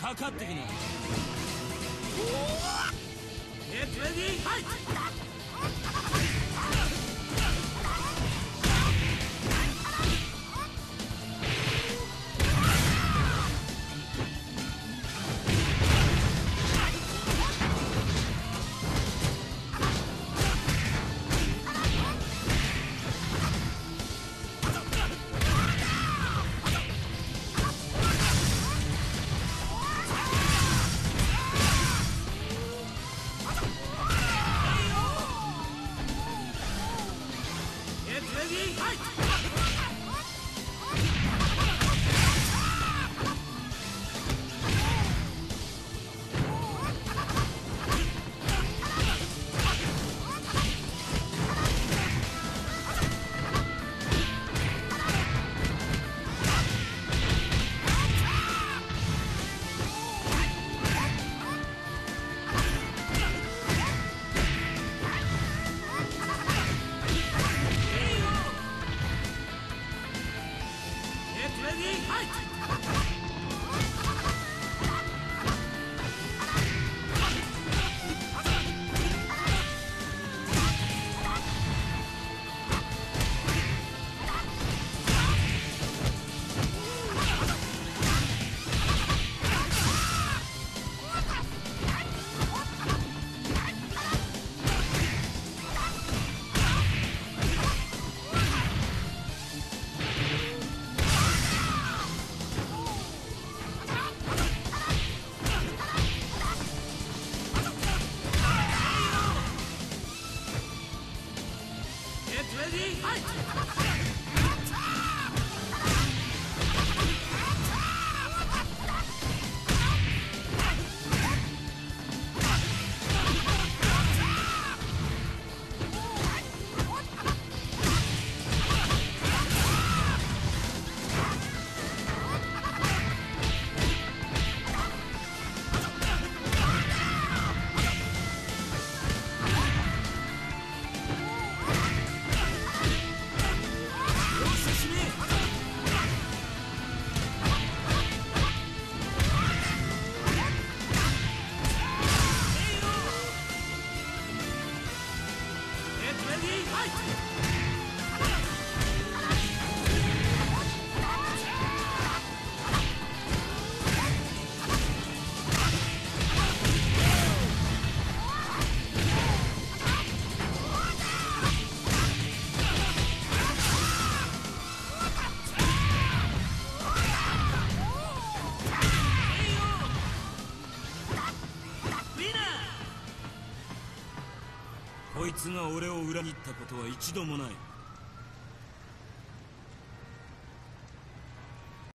かかってきな。你还に入っ Get はい、こいつが俺を裏切ったことは一度もない。